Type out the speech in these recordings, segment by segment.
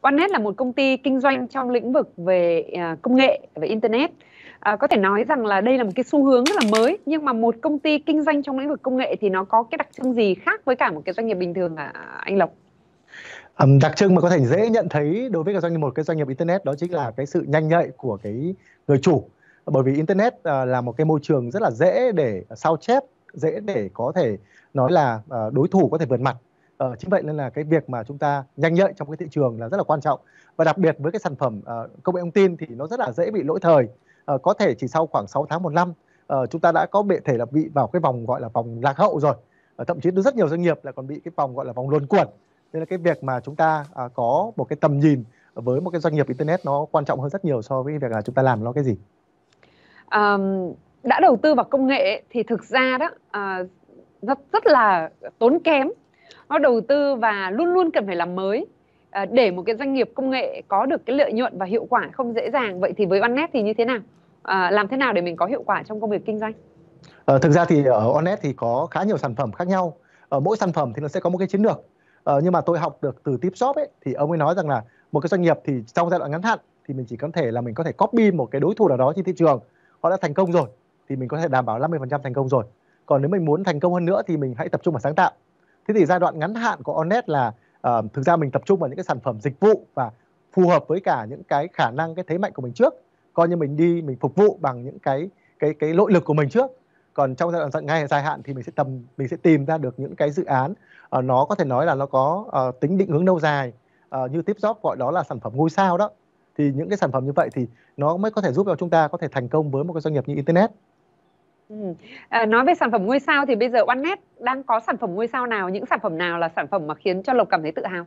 OneNet là một công ty kinh doanh trong lĩnh vực về à, công nghệ về internet. À, có thể nói rằng là đây là một cái xu hướng rất là mới nhưng mà một công ty kinh doanh trong lĩnh vực công nghệ thì nó có cái đặc trưng gì khác với cả một cái doanh nghiệp bình thường à anh Lộc? Um, đặc trưng mà có thể dễ nhận thấy đối với cả doanh nghiệp một cái doanh nghiệp internet đó chính là cái sự nhanh nhạy của cái người chủ. Bởi vì internet uh, là một cái môi trường rất là dễ để sao chép dễ để có thể nói là uh, đối thủ có thể vượt mặt. Ờ, chính vậy nên là cái việc mà chúng ta nhanh nhạy trong cái thị trường là rất là quan trọng. Và đặc biệt với cái sản phẩm uh, công nghệ thông tin thì nó rất là dễ bị lỗi thời. Uh, có thể chỉ sau khoảng 6 tháng một năm uh, chúng ta đã có bệ thể là bị vào cái vòng gọi là vòng lạc hậu rồi. Uh, thậm chí rất nhiều doanh nghiệp là còn bị cái vòng gọi là vòng luồn quẩn nên là cái việc mà chúng ta uh, có một cái tầm nhìn với một cái doanh nghiệp internet nó quan trọng hơn rất nhiều so với việc là chúng ta làm nó cái gì? Um, đã đầu tư vào công nghệ thì thực ra đó uh, rất rất là tốn kém nó đầu tư và luôn luôn cần phải làm mới. À, để một cái doanh nghiệp công nghệ có được cái lợi nhuận và hiệu quả không dễ dàng, vậy thì với OneNet thì như thế nào? À, làm thế nào để mình có hiệu quả trong công việc kinh doanh? Ờ, thực ra thì ở OneNet thì có khá nhiều sản phẩm khác nhau. Ở mỗi sản phẩm thì nó sẽ có một cái chiến lược. Ờ, nhưng mà tôi học được từ tip shop ấy, thì ông ấy nói rằng là một cái doanh nghiệp thì trong giai đoạn ngắn hạn thì mình chỉ có thể là mình có thể copy một cái đối thủ nào đó trên thị trường, họ đã thành công rồi thì mình có thể đảm bảo 50% thành công rồi. Còn nếu mình muốn thành công hơn nữa thì mình hãy tập trung vào sáng tạo thế thì giai đoạn ngắn hạn của Onet là uh, thực ra mình tập trung vào những cái sản phẩm dịch vụ và phù hợp với cả những cái khả năng cái thế mạnh của mình trước. Coi như mình đi mình phục vụ bằng những cái cái cái nội lực của mình trước. Còn trong giai đoạn ngay dài hạn thì mình sẽ tầm mình sẽ tìm ra được những cái dự án uh, nó có thể nói là nó có uh, tính định hướng lâu dài uh, như tiếp job gọi đó là sản phẩm ngôi sao đó. Thì những cái sản phẩm như vậy thì nó mới có thể giúp cho chúng ta có thể thành công với một cái doanh nghiệp như internet. Ừ. À, nói về sản phẩm ngôi sao thì bây giờ OneNet đang có sản phẩm ngôi sao nào, những sản phẩm nào là sản phẩm mà khiến cho Lộc cảm thấy tự hào?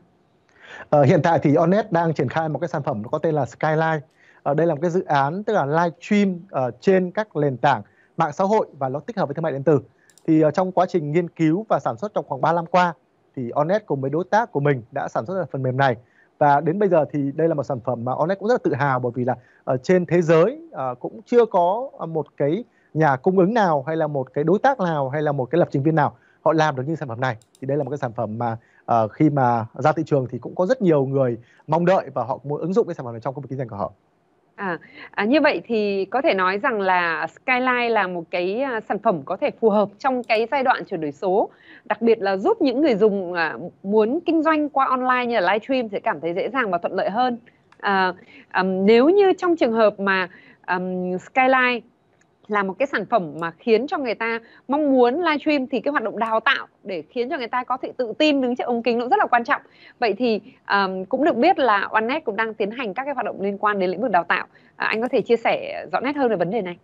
À, hiện tại thì OneNet đang triển khai một cái sản phẩm có tên là Skyline. À, đây là một cái dự án tức là live stream uh, trên các nền tảng mạng xã hội và nó tích hợp với thương mại điện tử. Thì uh, trong quá trình nghiên cứu và sản xuất trong khoảng 3 năm qua thì OneNet cùng với đối tác của mình đã sản xuất ra phần mềm này và đến bây giờ thì đây là một sản phẩm mà Onet cũng rất là tự hào bởi vì là ở trên thế giới uh, cũng chưa có một cái nhà cung ứng nào hay là một cái đối tác nào hay là một cái lập trình viên nào họ làm được như sản phẩm này thì đây là một cái sản phẩm mà uh, khi mà ra thị trường thì cũng có rất nhiều người mong đợi và họ muốn ứng dụng cái sản phẩm này trong công việc kinh doanh của họ. À, à, như vậy thì có thể nói rằng là Skyline là một cái à, sản phẩm có thể phù hợp trong cái giai đoạn chuyển đổi số, đặc biệt là giúp những người dùng à, muốn kinh doanh qua online như là livestream sẽ cảm thấy dễ dàng và thuận lợi hơn. À, à, nếu như trong trường hợp mà um, Skyline là một cái sản phẩm mà khiến cho người ta mong muốn livestream thì cái hoạt động đào tạo để khiến cho người ta có thể tự tin đứng trước ống kính cũng rất là quan trọng. Vậy thì um, cũng được biết là OneNet cũng đang tiến hành các cái hoạt động liên quan đến lĩnh vực đào tạo. À, anh có thể chia sẻ rõ nét hơn về vấn đề này.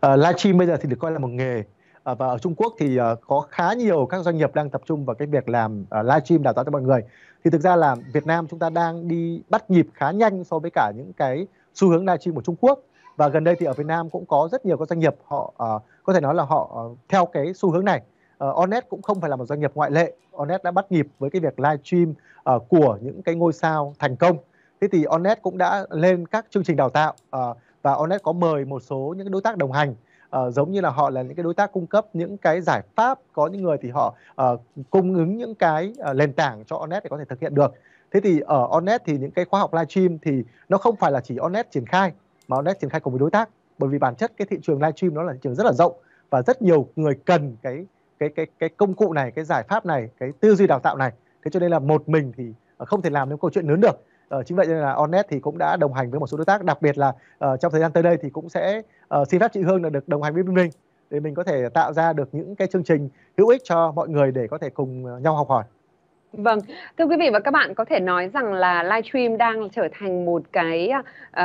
Ờ, uh, livestream bây giờ thì được coi là một nghề. À, và ở Trung Quốc thì uh, có khá nhiều các doanh nghiệp đang tập trung vào cái việc làm ờ, uh, livestream đào tạo cho mọi người. Thì thực ra là Việt Nam chúng ta đang đi bắt nhịp khá nhanh so với cả những cái xu hướng livestream của Trung Quốc và gần đây thì ở Việt Nam cũng có rất nhiều các doanh nghiệp họ uh, có thể nói là họ uh, theo cái xu hướng này. Uh, Onet cũng không phải là một doanh nghiệp ngoại lệ. Onet đã bắt nhịp với cái việc livestream uh, của những cái ngôi sao thành công. Thế thì Onet cũng đã lên các chương trình đào tạo uh, và Onet có mời một số những đối tác đồng hành. Uh, giống như là họ là những cái đối tác cung cấp những cái giải pháp có những người thì họ uh, cung ứng những cái uh, nền tảng cho Onet để có thể thực hiện được. Thế thì ở Onet thì những cái khóa học livestream thì nó không phải là chỉ Onet triển khai mà Onet triển khai cùng với đối tác. Bởi vì bản chất cái thị trường livestream nó là thị trường rất là rộng và rất nhiều người cần cái cái cái cái công cụ này cái giải pháp này cái tư duy đào tạo này. Thế cho nên là một mình thì ờ, không thể làm những câu chuyện lớn được. Uh, chính vậy nên là Onet thì cũng đã đồng hành với một số đối tác. Đặc biệt là uh, trong thời gian tới đây thì cũng sẽ uh, xin phép chị Hương là được đồng hành với mình để mình có thể tạo ra được những cái chương trình hữu ích cho mọi người để có thể cùng nhau học hỏi. Vâng, thưa quý vị và các bạn có thể nói rằng là livestream đang trở thành một cái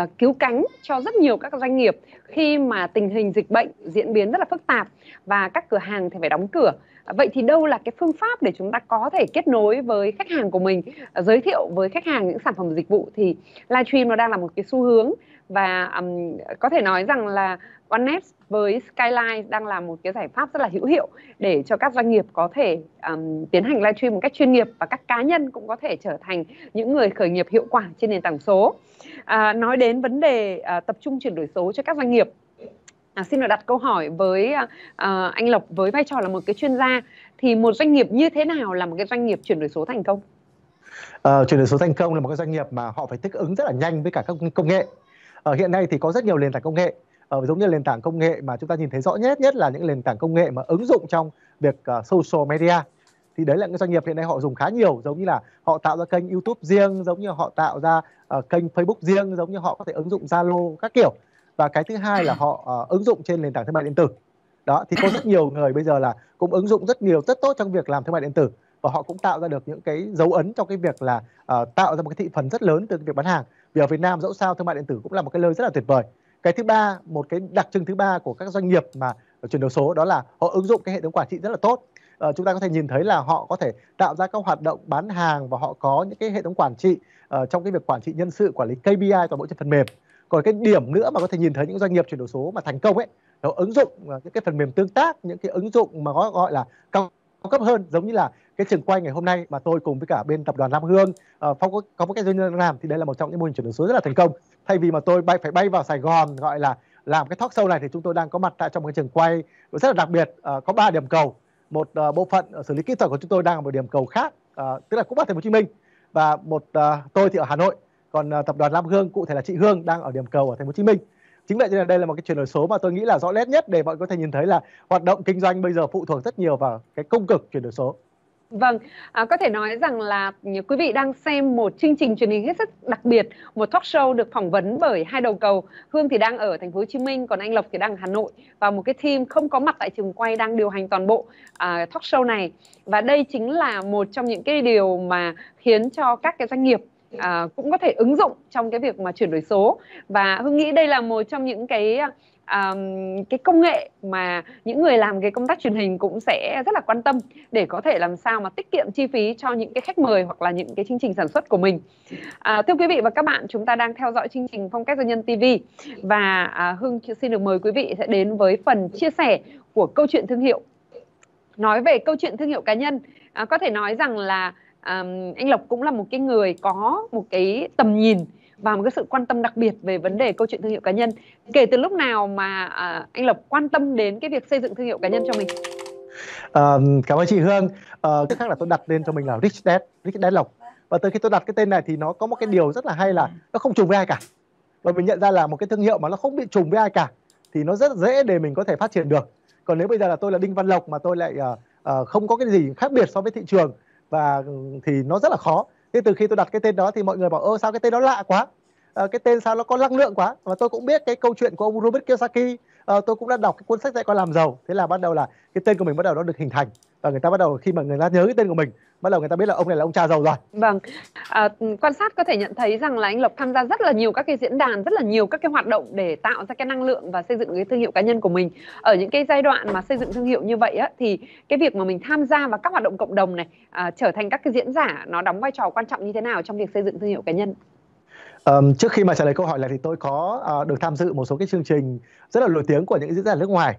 uh, cứu cánh cho rất nhiều các doanh nghiệp khi mà tình hình dịch bệnh diễn biến rất là phức tạp và các cửa hàng thì phải đóng cửa. Vậy thì đâu là cái phương pháp để chúng ta có thể kết nối với khách hàng của mình, uh, giới thiệu với khách hàng những sản phẩm dịch vụ thì livestream nó đang là một cái xu hướng và um, có thể nói rằng là OneNet với Skyline đang là một cái giải pháp rất là hữu hiệu để cho các doanh nghiệp có thể um, tiến hành livestream một cách chuyên nghiệp và các cá nhân cũng có thể trở thành những người khởi nghiệp hiệu quả trên nền tảng số. À, nói đến vấn đề uh, tập trung chuyển đổi số cho các doanh nghiệp À, xin được đặt câu hỏi với uh, anh Lộc với vai trò là một cái chuyên gia thì một doanh nghiệp như thế nào là một cái doanh nghiệp chuyển đổi số thành công? Uh, chuyển đổi số thành công là một cái doanh nghiệp mà họ phải thích ứng rất là nhanh với cả các công nghệ ở hiện nay thì có rất nhiều nền tảng công nghệ, ờ, giống như nền tảng công nghệ mà chúng ta nhìn thấy rõ nhất nhất là những nền tảng công nghệ mà ứng dụng trong việc uh, social media. Thì đấy là những doanh nghiệp hiện nay họ dùng khá nhiều, giống như là họ tạo ra kênh YouTube riêng, giống như họ tạo ra uh, kênh Facebook riêng, giống như họ có thể ứng dụng Zalo các kiểu. Và cái thứ hai là họ uh, ứng dụng trên nền tảng thương mại điện tử. Đó thì có rất nhiều người bây giờ là cũng ứng dụng rất nhiều rất tốt trong việc làm thương mại điện tử và họ cũng tạo ra được những cái dấu ấn trong cái việc là uh, tạo ra một cái thị phần rất lớn từ việc bán hàng vì ở Việt Nam dẫu sao thương mại điện tử cũng là một cái nơi rất là tuyệt vời. Cái thứ ba một cái đặc trưng thứ ba của các doanh nghiệp mà chuyển đổi số đó là họ ứng dụng cái hệ thống quản trị rất là tốt. Uh, chúng ta có thể nhìn thấy là họ có thể tạo ra các hoạt động bán hàng và họ có những cái hệ thống quản trị uh, trong cái việc quản trị nhân sự quản lý KPI toàn bộ trên phần mềm. Còn cái điểm nữa mà có thể nhìn thấy những doanh nghiệp chuyển đổi số mà thành công ấy nó ứng dụng ờ, những cái phần mềm tương tác những cái ứng dụng mà có gọi là cao cấp hơn giống như là cái trường quay ngày hôm nay mà tôi cùng với cả bên tập đoàn Lam Hương uh, phong có, có một cái doanh nhân làm thì đây là một trong những mô hình chuyển đổi số rất là thành công. Thay vì mà tôi bay phải bay vào Sài Gòn gọi là làm cái talk show này thì chúng tôi đang có mặt tại trong một cái trường quay rất là đặc biệt uh, có ba điểm cầu. Một uh, bộ phận xử lý kỹ thuật của chúng tôi đang ở một điểm cầu khác uh, tức là cũng ở thành phố Hồ Chí Minh. Và một uh, tôi thì ở Hà Nội còn uh, tập đoàn Lam Hương cụ thể là chị Hương đang ở điểm cầu ở thành phố Hồ Chí Minh. Chính vậy cho nên đây là một cái chuyển đổi số mà tôi nghĩ là rõ nét nhất để mọi người có thể nhìn thấy là hoạt động kinh doanh bây giờ phụ thuộc rất nhiều vào cái công cực chuyển đổi số. Vâng, à, có thể nói rằng là quý vị đang xem một chương trình truyền hình hết sức đặc biệt, một talk show được phỏng vấn bởi hai đầu cầu. Hương thì đang ở thành phố Hồ Chí Minh, còn anh Lộc thì đang ở Hà Nội và một cái team không có mặt tại trường quay đang điều hành toàn bộ à, talk show này. Và đây chính là một trong những cái điều mà khiến cho các cái doanh nghiệp à, cũng có thể ứng dụng trong cái việc mà chuyển đổi số và hương nghĩ đây là một trong những cái um, cái công nghệ mà những người làm cái công tác truyền hình cũng sẽ rất là quan tâm để có thể làm sao mà tiết kiệm chi phí cho những cái khách mời hoặc là những cái chương trình sản xuất của mình. À, thưa quý vị và các bạn, chúng ta đang theo dõi chương trình Phong cách doanh nhân TV và à, Hưng xin được mời quý vị sẽ đến với phần chia sẻ của câu chuyện thương hiệu. Nói về câu chuyện thương hiệu cá nhân, à, có thể nói rằng là um, anh Lộc cũng là một cái người có một cái tầm nhìn và một cái sự quan tâm đặc biệt về vấn đề câu chuyện thương hiệu cá nhân. Kể từ lúc nào mà uh, anh Lộc quan tâm đến cái việc xây dựng thương hiệu cá nhân cho mình? Um, cảm ơn chị Hương. Uh, cái khác là tôi đặt tên cho mình là Rich Dad Rich Dad Lộc. Và từ khi tôi đặt cái tên này thì nó có một cái điều rất là hay là nó không trùng với ai cả. Và mình nhận ra là một cái thương hiệu mà nó không bị trùng với ai cả thì nó rất dễ để mình có thể phát triển được. Còn nếu bây giờ là tôi là Đinh Văn Lộc mà tôi lại uh, uh, không có cái gì khác biệt so với thị trường và ừ, thì nó rất là khó. Thế từ khi tôi đặt cái tên đó thì mọi người bảo ơ sao cái tên đó lạ quá? À, cái tên sao nó có năng lượng quá? Và tôi cũng biết cái câu chuyện của ông Robert Kiyosaki à, tôi cũng đã đọc cái cuốn sách dạy con làm giàu thế là bắt đầu là cái tên của mình bắt đầu nó được hình thành và người ta bắt đầu khi mà người ta nhớ cái tên của mình bắt đầu người ta biết là ông này là ông cha giàu rồi. Vâng, à, quan sát có thể nhận thấy rằng là anh Lộc tham gia rất là nhiều các cái diễn đàn, rất là nhiều các cái hoạt động để tạo ra cái năng lượng và xây dựng cái thương hiệu cá nhân của mình. Ở những cái giai đoạn mà xây dựng thương hiệu như vậy á, thì cái việc mà mình tham gia vào các hoạt động cộng đồng này, à, trở thành các cái diễn giả, nó đóng vai trò quan trọng như thế nào trong việc xây dựng thương hiệu cá nhân? Um, trước khi mà trả lời câu hỏi này thì tôi có uh, được tham dự một số cái chương trình rất là nổi tiếng của những diễn giả nước ngoài.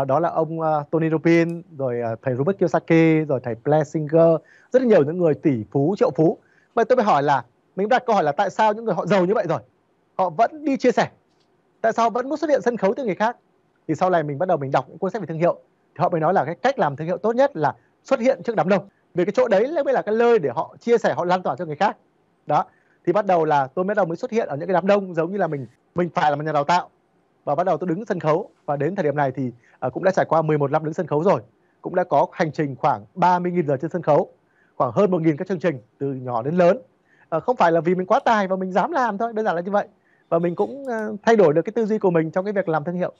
Uh, đó là ông uh, Tony Robbins rồi uh, thầy Robert Kiyosaki rồi thầy Plessinger rất là nhiều những người tỷ phú triệu phú. Vậy tôi mới hỏi là mình đặt câu hỏi là tại sao những người họ giàu như vậy rồi? Họ vẫn đi chia sẻ. Tại sao vẫn muốn xuất hiện sân khấu từ người khác? Thì sau này mình bắt đầu mình đọc những cuốn sách về thương hiệu. Thì họ mới nói là cái cách làm thương hiệu tốt nhất là xuất hiện trước đám đông. Vì cái chỗ đấy mới là cái nơi để họ chia sẻ họ lan tỏa cho người khác. Đó thì bắt đầu là tôi bắt đầu mới xuất hiện ở những cái đám đông giống như là mình mình phải là một nhà đào tạo. Và bắt đầu tôi đứng sân khấu. Và đến thời điểm này thì uh, cũng đã trải qua 11 năm đứng sân khấu rồi. Cũng đã có hành trình khoảng 30.000 giờ trên sân khấu. Khoảng hơn 1.000 các chương trình từ nhỏ đến lớn. Uh, không phải là vì mình quá tài và mình dám làm thôi đơn giản là như vậy. Và mình cũng uh, thay đổi được cái tư duy của mình trong cái việc làm thương hiệu.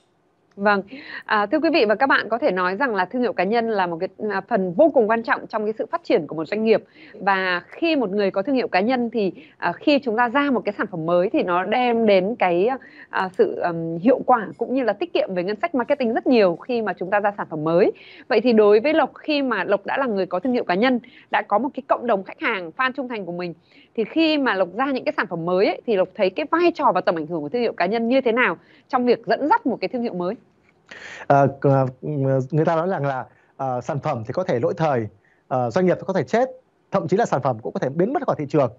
Vâng, à, thưa quý vị và các bạn có thể nói rằng là thương hiệu cá nhân là một cái à, phần vô cùng quan trọng trong cái sự phát triển của một doanh nghiệp và khi một người có thương hiệu cá nhân thì à, khi chúng ta ra một cái sản phẩm mới thì nó đem đến cái à, sự um, hiệu quả cũng như là tiết kiệm về ngân sách marketing rất nhiều khi mà chúng ta ra sản phẩm mới. Vậy thì đối với Lộc khi mà Lộc đã là người có thương hiệu cá nhân, đã có một cái cộng đồng khách hàng fan trung thành của mình thì khi mà Lộc ra những cái sản phẩm mới ấy, thì Lộc thấy cái vai trò và tầm ảnh hưởng của thương hiệu cá nhân như thế nào trong việc dẫn dắt một cái thương hiệu mới? À, người ta nói rằng là à, sản phẩm thì có thể lỗi thời, à, doanh nghiệp thì có thể chết, thậm chí là sản phẩm cũng có thể biến mất khỏi thị trường.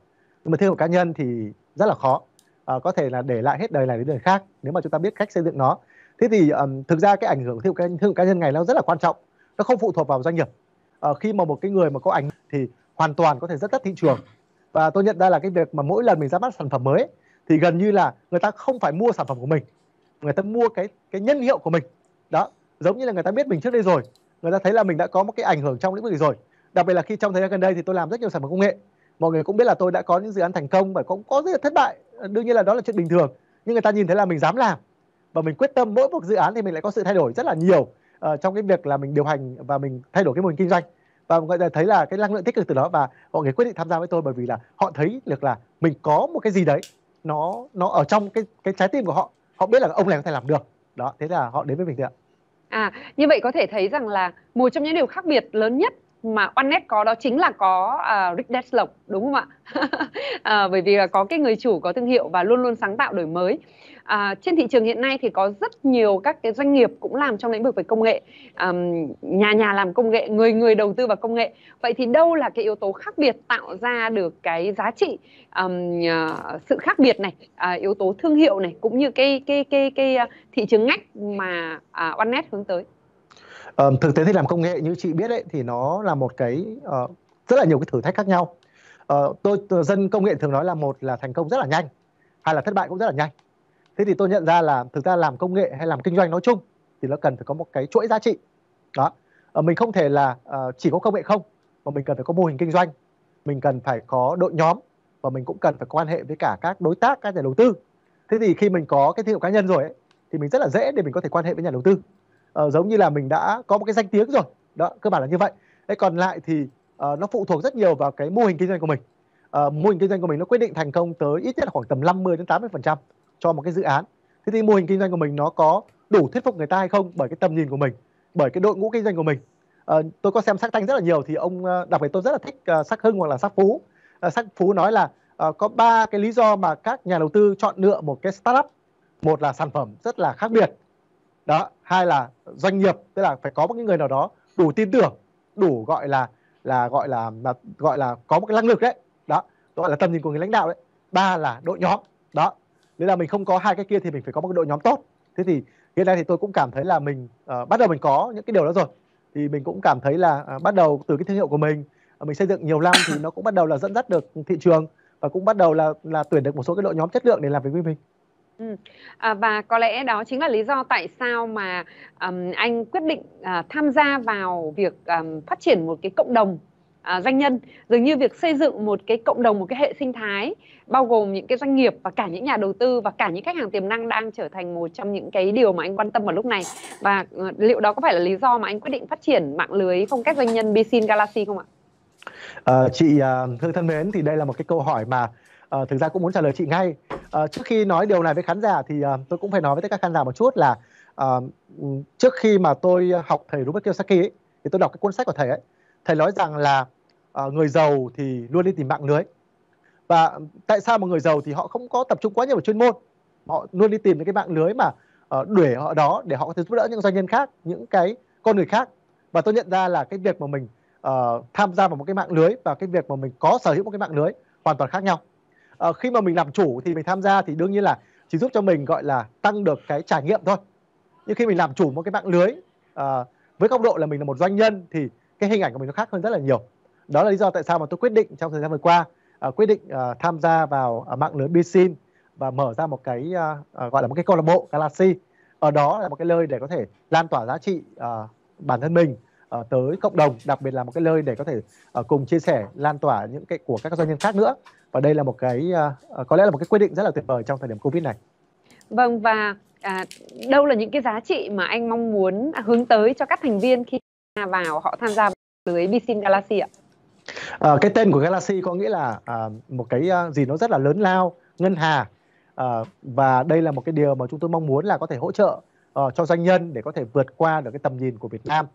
Nhưng mà thương hiệu cá nhân thì rất là khó, à, có thể là để lại hết đời này đến đời khác nếu mà chúng ta biết cách xây dựng nó. Thế thì um, thực ra cái ảnh hưởng thương hiệu, thương hiệu cá nhân này nó rất là quan trọng, nó không phụ thuộc vào doanh nghiệp. À, khi mà một cái người mà có ảnh thì hoàn toàn có thể rất rất thị trường và tôi nhận ra là cái việc mà mỗi lần mình ra mắt sản phẩm mới thì gần như là người ta không phải mua sản phẩm của mình người ta mua cái cái nhân hiệu của mình. Đó giống như là người ta biết mình trước đây rồi. Người ta thấy là mình đã có một cái ảnh hưởng trong lĩnh vực này rồi. Đặc biệt là khi trong thời gian gần đây thì tôi làm rất nhiều sản phẩm công nghệ. Mọi người cũng biết là tôi đã có những dự án thành công và cũng có rất là thất bại. Đương nhiên là đó là chuyện bình thường. Nhưng người ta nhìn thấy là mình dám làm. Và mình quyết tâm mỗi một dự án thì mình lại có sự thay đổi rất là nhiều uh, trong cái việc là mình điều hành và mình thay đổi cái mô hình kinh doanh. Và mọi người thấy là cái năng lượng tích cực từ đó và mọi người quyết định tham gia với tôi bởi vì là họ thấy được là mình có một cái gì đấy nó nó ở trong cái cái trái tim của họ họ biết là ông này có thể làm được đó thế là họ đến với mình thôi ạ à như vậy có thể thấy rằng là một trong những điều khác biệt lớn nhất mà OneNet có đó chính là có uh, Rick Deslop đúng không ạ? uh, bởi vì là có cái người chủ có thương hiệu và luôn luôn sáng tạo đổi mới. À, trên thị trường hiện nay thì có rất nhiều các cái doanh nghiệp cũng làm trong lĩnh vực về công nghệ, à, nhà nhà làm công nghệ, người người đầu tư vào công nghệ. Vậy thì đâu là cái yếu tố khác biệt tạo ra được cái giá trị, um, uh, sự khác biệt này, uh, yếu tố thương hiệu này cũng như cái cái cái cái, cái thị trường ngách mà uh, OneNet hướng tới? Um, thực tế thì làm công nghệ như chị biết đấy thì nó là một cái uh, rất là nhiều cái thử thách khác nhau. Uh, tôi dân công nghệ thường nói là một là thành công rất là nhanh, hai là thất bại cũng rất là nhanh. Thế thì tôi nhận ra là thực ra làm công nghệ hay làm kinh doanh nói chung thì nó cần phải có một cái chuỗi giá trị. Đó. à, mình không thể là uh, chỉ có công nghệ không, mà mình cần phải có mô hình kinh doanh, mình cần phải có đội nhóm và mình cũng cần phải quan hệ với cả các đối tác, các nhà đầu tư. Thế thì khi mình có cái thương hiệu cá nhân rồi ấy, thì mình rất là dễ để mình có thể quan hệ với nhà đầu tư uh, giống như là mình đã có một cái danh tiếng rồi đó cơ bản là như vậy thế còn lại thì uh, nó phụ thuộc rất nhiều vào cái mô hình kinh doanh của mình uh, mô hình kinh doanh của mình nó quyết định thành công tới ít nhất là khoảng tầm 50 đến 80 phần trăm cho một cái dự án. Thế thì mô hình kinh doanh của mình nó có đủ thuyết phục người ta hay không? Bởi cái tầm nhìn của mình bởi cái đội ngũ kinh doanh của mình. À, tôi có xem sắc thanh rất là nhiều thì ông ờ, đặc biệt tôi rất là thích uh, sắc hưng hoặc là sắc phú. Uh, sắc phú nói là uh, có ba cái lý do mà các nhà đầu tư chọn lựa một cái startup. Một là sản phẩm rất là khác biệt. Đó hai là doanh nghiệp tức là phải có một cái người nào đó đủ tin tưởng đủ gọi là là gọi là, là gọi là có một cái năng lực đấy. Đó gọi là tầm nhìn của người lãnh đạo đấy. Ba là đội nhóm. Đó nếu là mình không có hai cái kia thì mình phải có một cái đội nhóm tốt. Thế thì hiện nay thì tôi cũng cảm thấy là mình uh, bắt đầu mình có những cái điều đó rồi. Thì mình cũng cảm thấy là uh, bắt đầu từ cái thương hiệu của mình uh, mình xây dựng nhiều năm thì nó cũng bắt đầu là dẫn dắt được thị trường và cũng bắt đầu là là tuyển được một số cái đội nhóm chất lượng để làm việc với mình. Ừ. À, và có lẽ đó chính là lý do tại sao mà um, anh quyết định uh, tham gia vào việc um, phát triển một cái cộng đồng à, doanh nhân. Dường như việc xây dựng một cái cộng đồng một cái hệ sinh thái bao gồm những cái doanh nghiệp và cả những nhà đầu tư và cả những khách hàng tiềm năng đang trở thành một trong những cái điều mà anh quan tâm vào lúc này. Và uh, liệu đó có phải là lý do mà anh quyết định phát triển mạng lưới phong cách doanh nhân Bisin Galaxy không ạ? À, chị uh, Hương thân mến thì đây là một cái câu hỏi mà à, thực ra cũng muốn trả lời chị ngay. À, trước khi nói điều này với khán giả thì à, tôi cũng phải nói với tất cả khán giả một chút là à, trước khi mà tôi học thầy Robert Kiyosaki ấy, thì tôi đọc cái cuốn sách của thầy ấy. Thầy nói rằng là uh, người giàu thì luôn đi tìm mạng lưới. Và tại sao mà người giàu thì họ không có tập trung quá nhiều vào chuyên môn? Họ luôn đi tìm những cái mạng lưới mà uh, đuổi họ đó để họ có thể giúp đỡ những doanh nhân khác những cái con người khác. Và tôi nhận ra là cái việc mà mình uh, tham gia vào một cái mạng lưới và cái việc mà mình có sở hữu một cái mạng lưới hoàn toàn khác nhau. Uh, khi mà mình làm chủ thì mình tham gia thì đương nhiên là chỉ giúp cho mình gọi là tăng được cái trải nghiệm thôi. Nhưng khi mình làm chủ một cái mạng lưới uh, với góc độ là mình là một doanh nhân thì cái hình ảnh của mình nó khác hơn rất là nhiều đó là lý do tại sao mà tôi quyết định trong thời gian vừa qua uh, quyết định uh, tham gia vào uh, mạng lưới Bisin và mở ra một cái uh, uh, gọi là một cái câu lạc bộ Galaxy. Ở đó là một cái nơi để có thể lan tỏa giá trị uh, bản thân mình uh, tới cộng đồng đặc biệt là một cái nơi để có thể uh, cùng chia sẻ lan tỏa những cái của các doanh nhân khác nữa. Và đây là một cái uh, có lẽ là một cái quyết định rất là tuyệt vời trong thời điểm covid này. Vâng và à, đâu là những cái giá trị mà anh mong muốn hướng tới cho các thành viên khi vào họ tham gia lưới Bisin Galaxy ạ? À, cái tên của Galaxy có nghĩa là à, một cái à, gì nó rất là lớn lao, ngân hà à, và đây là một cái điều mà chúng tôi mong muốn là có thể hỗ trợ à, cho doanh nhân để có thể vượt qua được cái tầm nhìn của Việt Nam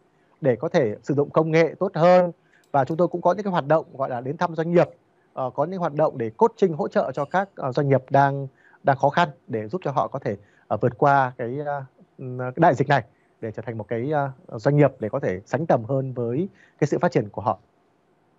để có thể sử dụng công nghệ tốt hơn và chúng tôi cũng có những cái hoạt động gọi là đến thăm doanh nghiệp à, có những hoạt động để cốt trinh hỗ trợ cho các doanh nghiệp đang đang khó khăn để giúp cho họ có thể uh, vượt qua cái, uh, cái đại dịch này để trở thành một cái uh, doanh nghiệp để có thể sánh tầm hơn với cái sự phát triển của họ.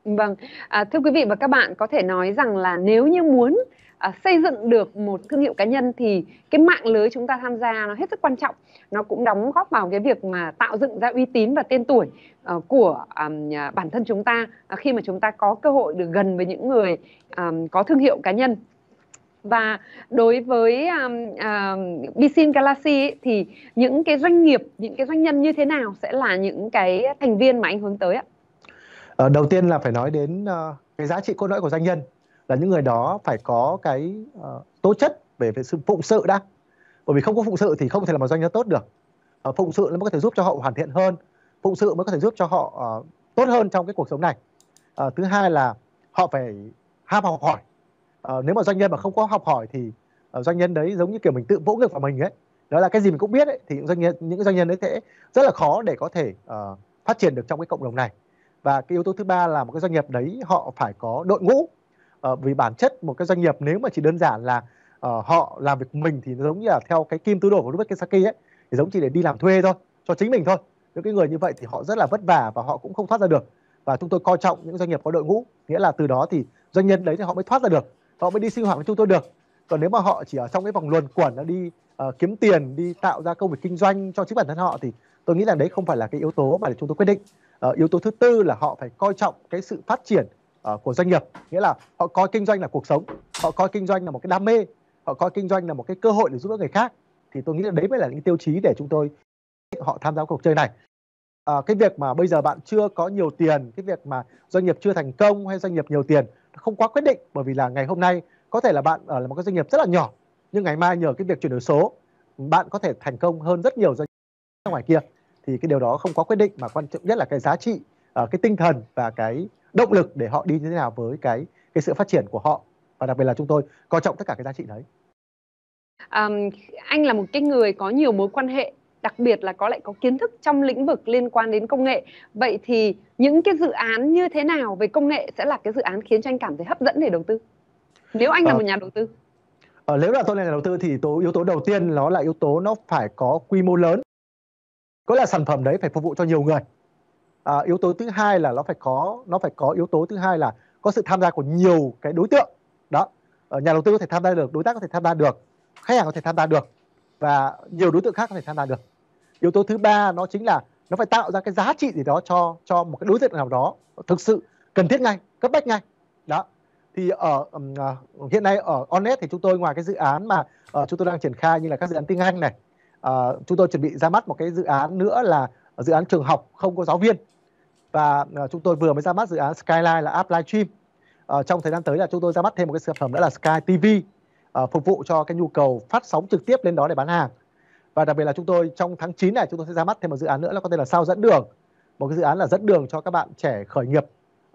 Vâng, à, thưa quý vị và các bạn có thể nói rằng là nếu như muốn à, xây dựng được một thương hiệu cá nhân thì cái mạng lưới chúng ta tham gia nó hết sức quan trọng. Nó cũng đóng góp vào cái việc mà tạo dựng ra uy tín và tên tuổi à, của à, bản thân chúng ta à, khi mà chúng ta có cơ hội được gần với những người à, có thương hiệu cá nhân. Và đối với um, uh, Bisin Galaxy ấy, thì những cái doanh nghiệp những cái doanh nhân như thế nào sẽ là những cái thành viên mà anh hướng tới ạ? Ờ, đầu tiên là phải nói đến uh, cái giá trị cốt lõi của doanh nhân là những người đó phải có cái uh, tố chất về về sự phụng sự đã. Bởi vì không có phụng sự thì không thể làm một doanh nhân tốt được. Uh, phụng sự nó mới có thể giúp cho họ hoàn thiện hơn phụng sự mới có thể giúp cho họ uh, tốt hơn trong cái cuộc sống này. Uh, thứ hai là họ phải ham học hỏi. Uh, nếu mà doanh nhân mà không có học hỏi thì uh, doanh nhân đấy giống như kiểu mình tự vỗ ngực vào mình ấy. Đó là cái gì mình cũng biết ấy thì những doanh nhân những doanh nhân đấy sẽ rất là khó để có thể uh, phát triển được trong cái cộng đồng này và cái yếu tố thứ ba là một cái doanh nghiệp đấy họ phải có đội ngũ. Uh, vì bản chất một cái doanh nghiệp nếu mà chỉ đơn giản là uh, họ làm việc mình thì giống như là theo cái kim tứ đồ của Robert Kiyosaki ấy thì giống chỉ để đi làm thuê thôi cho chính mình thôi. Những cái người như vậy thì họ rất là vất vả và họ cũng không thoát ra được. Và chúng tôi coi trọng những doanh nghiệp có đội ngũ nghĩa là từ đó thì doanh nhân đấy thì họ mới thoát ra được họ mới đi sinh hoạt với chúng tôi được. Còn nếu mà họ chỉ ở trong cái vòng luồn quẩn là đi uh, kiếm tiền đi tạo ra công việc kinh doanh cho chính bản thân họ thì tôi nghĩ là đấy không phải là cái yếu tố mà để chúng tôi quyết định uh, yếu tố thứ tư là họ phải coi trọng cái sự phát triển uh, của doanh nghiệp. Nghĩa là họ coi kinh doanh là cuộc sống họ coi kinh doanh là một cái đam mê họ coi kinh doanh là một cái cơ hội để giúp đỡ người khác thì tôi nghĩ là đấy mới là những tiêu chí để chúng tôi họ tham gia cuộc chơi này. À, cái việc mà bây giờ bạn chưa có nhiều tiền cái việc mà doanh nghiệp chưa thành công hay doanh nghiệp nhiều tiền không quá quyết định bởi vì là ngày hôm nay có thể là bạn ở là một cái doanh nghiệp rất là nhỏ nhưng ngày mai nhờ cái việc chuyển đổi số bạn có thể thành công hơn rất nhiều doanh nghiệp ngoài kia thì cái điều đó không có quyết định mà quan trọng nhất là cái giá trị uh, cái tinh thần và cái động lực để họ đi như thế nào với cái cái sự phát triển của họ. Và đặc biệt là chúng tôi coi trọng tất cả cái giá trị đấy. Um, anh là một cái người có nhiều mối quan hệ đặc biệt là có lại có kiến thức trong lĩnh vực liên quan đến công nghệ. Vậy thì những cái dự án như thế nào về công nghệ sẽ là cái dự án khiến cho anh cảm thấy hấp dẫn để đầu tư? Nếu anh là ờ, một nhà đầu tư. Ờ, nếu là tôi là nhà đầu tư thì tố yếu tố đầu tiên nó là yếu tố nó phải có quy mô lớn có là sản phẩm đấy phải phục vụ cho nhiều người. À, yếu tố thứ hai là nó phải có nó phải có yếu tố thứ hai là có sự tham gia của nhiều cái đối tượng. Đó ở nhà đầu tư có thể tham gia được đối tác có thể tham gia được khách hàng có thể tham gia được và nhiều đối tượng khác có thể tham gia được. Yếu tố thứ ba nó chính là nó phải tạo ra cái giá trị gì đó cho cho một cái đối tượng nào đó thực sự cần thiết ngay cấp bách ngay. Đó thì ở um, uh, hiện nay ở Onet thì chúng tôi ngoài cái dự án mà uh, chúng tôi đang triển khai như là các dự án tiếng Anh này uh, chúng tôi chuẩn bị ra mắt một cái dự án nữa là dự án trường học không có giáo viên. Và uh, chúng tôi vừa mới ra mắt dự án Skyline là app livestream uh, ờ, trong thời gian tới là chúng tôi ra mắt thêm một cái sản phẩm nữa là Sky TV uh, phục vụ cho cái nhu cầu phát sóng trực tiếp lên đó để bán hàng. Và đặc biệt là chúng tôi trong tháng 9 này chúng tôi sẽ ra mắt thêm một dự án nữa là có tên là sao dẫn đường. Một cái dự án là dẫn đường cho các bạn trẻ khởi nghiệp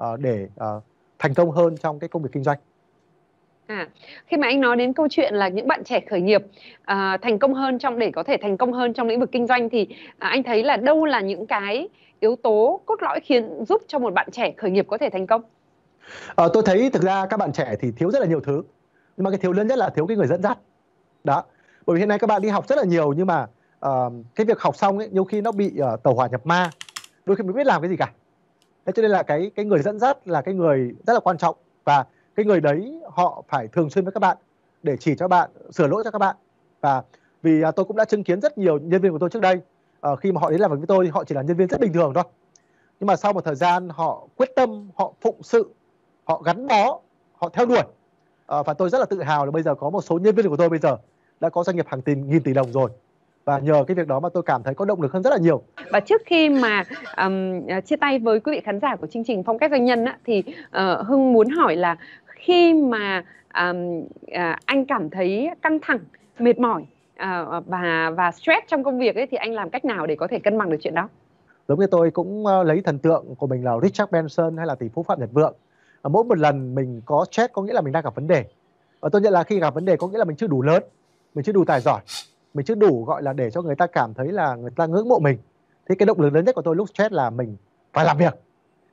uh, để uh, thành công hơn trong cái công việc kinh doanh. À, khi mà anh nói đến câu chuyện là những bạn trẻ khởi nghiệp à, thành công hơn trong để có thể thành công hơn trong lĩnh vực kinh doanh thì à, anh thấy là đâu là những cái yếu tố cốt lõi khiến giúp cho một bạn trẻ khởi nghiệp có thể thành công? À, tôi thấy thực ra các bạn trẻ thì thiếu rất là nhiều thứ nhưng mà cái thiếu lớn nhất là thiếu cái người dẫn dắt đó bởi vì hiện nay các bạn đi học rất là nhiều nhưng mà uh, cái việc học xong ấy nhiều khi nó bị uh, tàu hỏa nhập ma đôi khi mình biết làm cái gì cả thế cho nên là cái cái người dẫn dắt là cái người rất là quan trọng và cái người đấy họ phải thường xuyên với các bạn để chỉ cho bạn sửa lỗi cho các bạn. Và vì à, tôi cũng đã chứng kiến rất nhiều nhân viên của tôi trước đây à, khi mà họ đến làm việc với tôi thì họ chỉ là nhân viên rất bình thường thôi. Nhưng mà sau một thời gian họ quyết tâm họ phụng sự họ gắn bó họ theo đuổi. À, và tôi rất là tự hào là bây giờ có một số nhân viên của tôi bây giờ đã có doanh nghiệp hàng tỷ nghìn tỷ đồng rồi. Và nhờ cái việc đó mà tôi cảm thấy có động lực hơn rất là nhiều. Và trước khi mà um, chia tay với quý vị khán giả của chương trình phong cách doanh nhân á, thì uh, Hưng muốn hỏi là khi mà um, uh, anh cảm thấy căng thẳng, mệt mỏi uh, và và stress trong công việc ấy thì anh làm cách nào để có thể cân bằng được chuyện đó? Giống như tôi cũng ờ, lấy thần tượng của mình là Richard Benson hay là tỷ phú Phạm Nhật Vượng. Ờ, mỗi một lần mình có stress có nghĩa là mình đang gặp vấn đề. Và tôi nhận là khi gặp vấn đề có nghĩa là mình chưa đủ lớn mình chưa đủ tài giỏi mình chưa đủ gọi là để cho người ta cảm thấy là người ta ngưỡng mộ mình thế cái động lực lớn nhất của tôi lúc stress là mình phải làm việc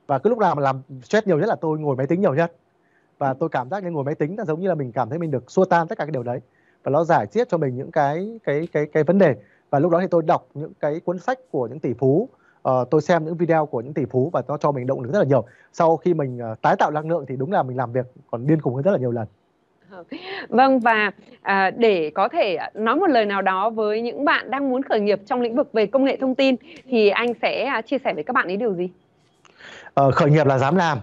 và cứ lúc nào mà làm stress nhiều nhất là tôi ngồi máy tính nhiều nhất và tôi cảm giác như ngồi máy tính là giống như là mình cảm thấy mình được xua tan tất cả cái điều đấy. Và nó giải quyết cho mình những cái cái cái cái vấn đề. Và lúc đó thì tôi đọc những cái cuốn sách của những tỷ phú. Uh, tôi xem những video của những tỷ phú và nó cho mình động lực rất là nhiều. Sau khi mình uh, tái tạo năng lượng thì đúng là mình làm việc còn điên khùng hơn rất là nhiều lần. Vâng và à, để có thể nói một lời nào đó với những bạn đang muốn khởi nghiệp trong lĩnh vực về công nghệ thông tin thì anh sẽ à, chia sẻ với các bạn ấy điều gì? Ờ, khởi nghiệp là dám làm.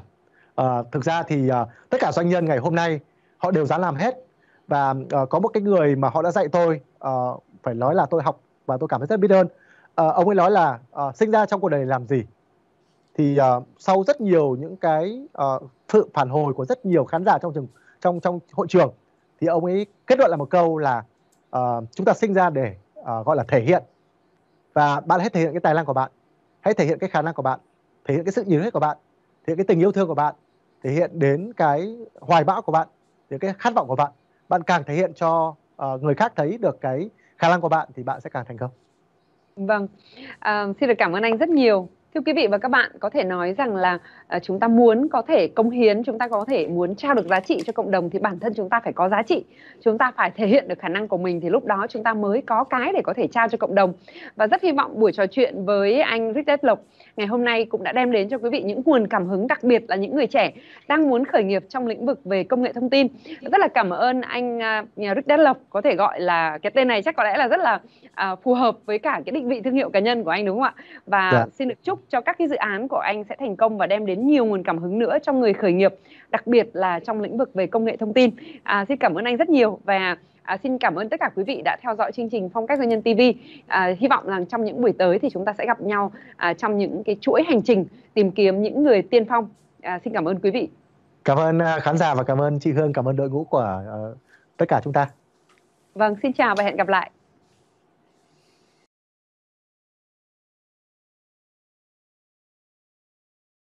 Ờ, thực ra thì uh, tất cả doanh nhân ngày hôm nay họ đều dám làm hết và uh, có một cái người mà họ đã dạy tôi uh, phải nói là tôi học và tôi cảm thấy rất biết ơn. Uh, ông ấy nói là uh, sinh ra trong cuộc đời làm gì? Thì uh, sau rất nhiều những cái uh, sự phản hồi của rất nhiều khán giả trong trường trong trong hội trường thì ông ấy kết luận là một câu là uh, chúng ta sinh ra để uh, gọi là thể hiện và bạn hãy thể hiện cái tài năng của bạn hãy thể hiện cái khả năng của bạn thể hiện cái sự nhiệt huyết của bạn thể hiện cái tình yêu thương của bạn thể hiện đến cái hoài bão của bạn đến cái khát vọng của bạn. Bạn càng thể hiện cho uh, người khác thấy được cái khả năng của bạn thì bạn sẽ càng thành công. Vâng. À, xin được cảm ơn anh rất nhiều. Thưa quý vị và các bạn có thể nói rằng là uh, chúng ta muốn có thể công hiến chúng ta có thể muốn trao được giá trị cho cộng đồng thì bản thân chúng ta phải có giá trị. Chúng ta phải thể hiện được khả năng của mình thì lúc đó chúng ta mới có cái để có thể trao cho cộng đồng. Và rất hy vọng buổi trò chuyện với anh Rick Lộc ngày hôm nay cũng đã đem đến cho quý vị những nguồn cảm hứng đặc biệt là những người trẻ đang muốn khởi nghiệp trong lĩnh vực về công nghệ thông tin rất là cảm ơn anh uh, Rick Lộc có thể gọi là cái tên này chắc có lẽ là rất là uh, phù hợp với cả cái định vị thương hiệu cá nhân của anh đúng không ạ và. Dạ. xin được chúc cho các cái dự án của anh sẽ thành công và đem đến nhiều nguồn cảm hứng nữa cho người khởi nghiệp đặc biệt là trong lĩnh vực về công nghệ thông tin à, xin cảm ơn anh rất nhiều và À, xin cảm ơn tất cả quý vị đã theo dõi chương trình Phong cách doanh nhân TV. À, hy vọng rằng trong những buổi tới thì chúng ta sẽ gặp nhau à, trong những cái chuỗi hành trình tìm kiếm những người tiên phong. À, xin cảm ơn quý vị. Cảm ơn à, khán giả và cảm ơn chị Hương, cảm ơn đội ngũ của uh, tất cả chúng ta. Vâng, xin chào và hẹn gặp lại.